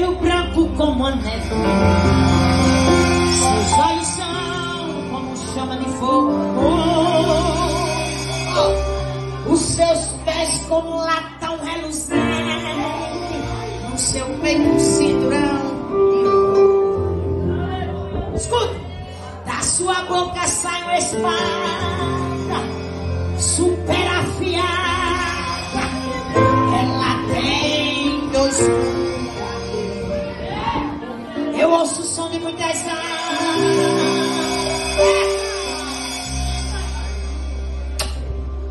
cabelo branco como a neve. Seus olhos são como chama de fogo. Os seus pés como latão reluzente. No seu peito cinturão. Escuta, da sua boca sai uma espada super O som de muitas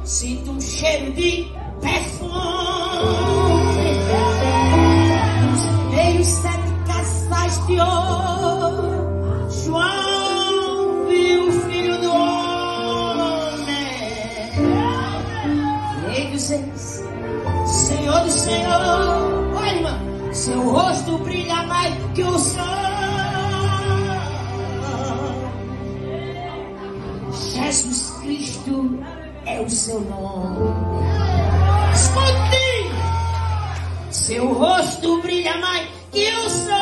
Sinto um cheiro de perfume. Nos meios sete casais de ouro. João viu o filho do homem. Dos reis, Senhor do Senhor. Olha, irmã, seu rosto brilha mais que o sol. Cristo é o seu nome. Escute! Seu rosto brilha mais que o sol.